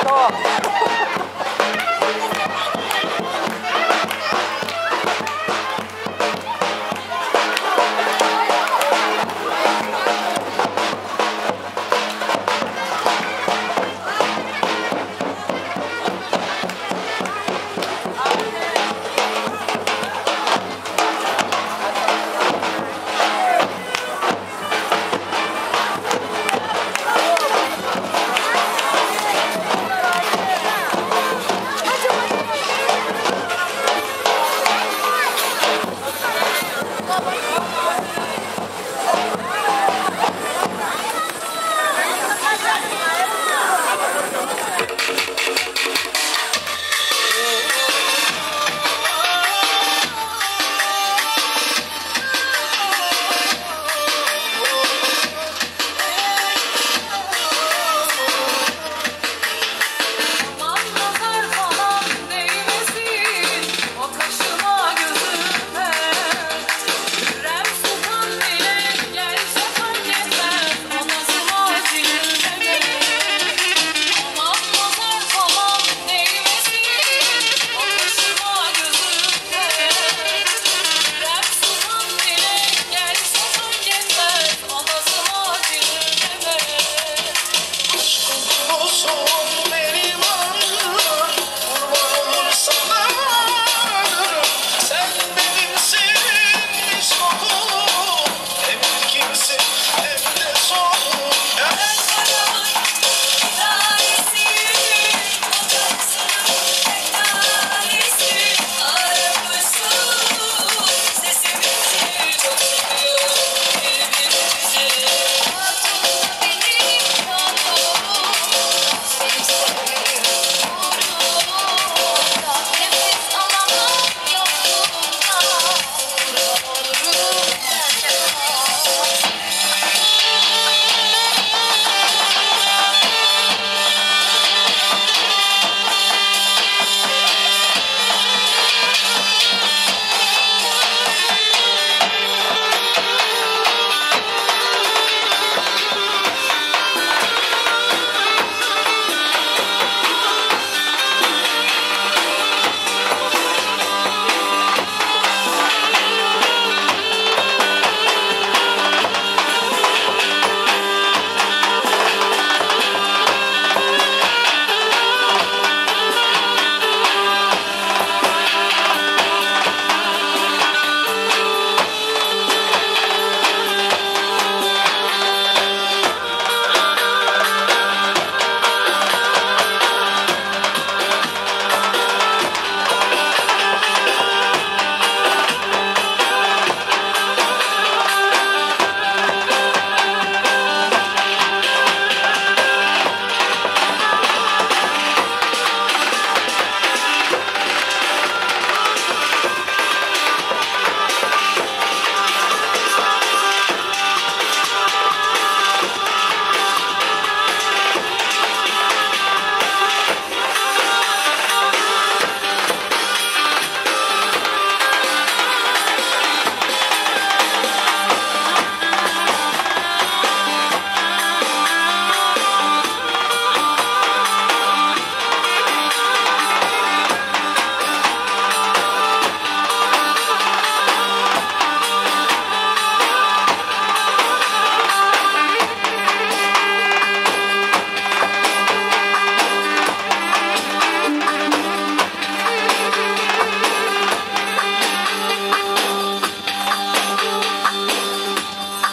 しょう。